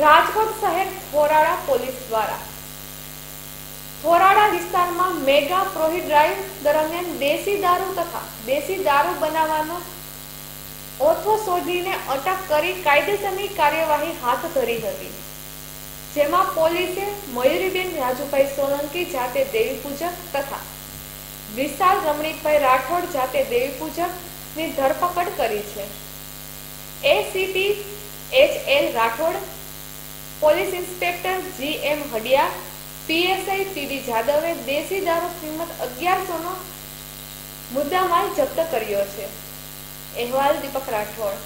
રાજકોટ શહેર થોરાડા પોલીસ દ્વારા. થોરાડા વિસ્તારમાં મેગા પ્રોહી ડ્રાઈવ દરમિયાન દેશી દારૂ તથા દેશી દારૂ બનાવવાનો ઓથો શોધીને અટક કરી કાયદેસરની કાર્યવાહી હાથ ધરી હતી. જેમાં પોલીસે મયુરીબેન રાજુભાઈ સોલંકી જાતે દેવી પૂજક તથા વિશાલ રમણીકભાઈ રાઠોડ જાતે દેવી પૂજકની ધરપકડ કરી છે. ACP H L Rathod police inspector G M Hadiya, PSI P D દેશી દારૂ કિંમત અગિયારસો નો મુદ્દામાલ જપ્ત કર્યો છે. અહેવાલ દીપક રાઠોડ.